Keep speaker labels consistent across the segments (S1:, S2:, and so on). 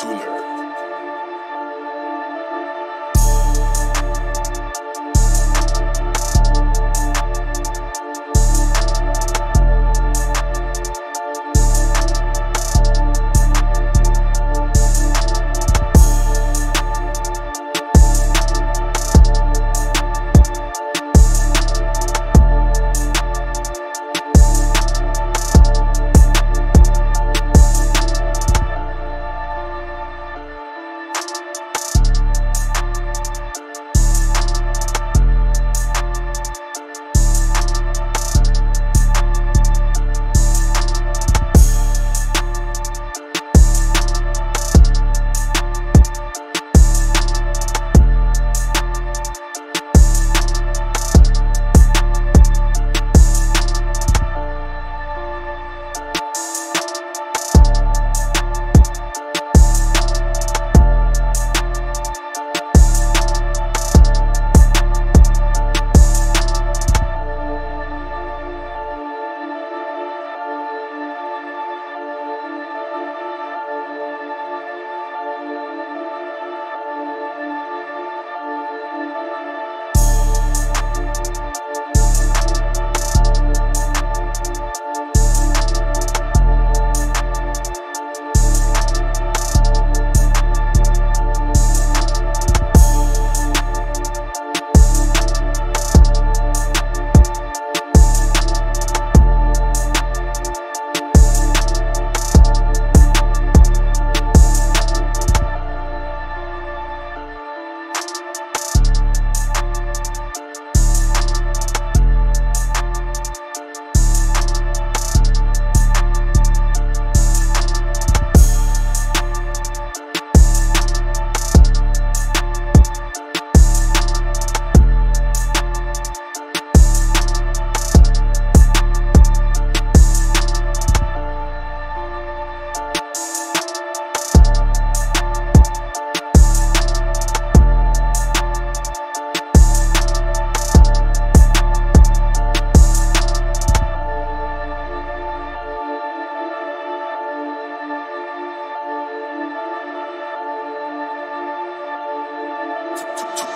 S1: Tuner.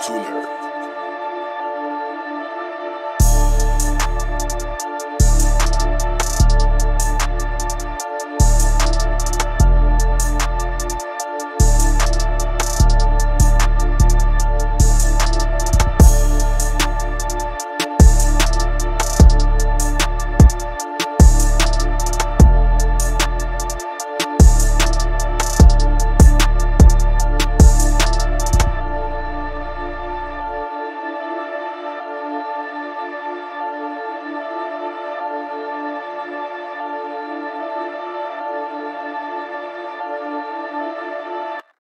S1: Tuner.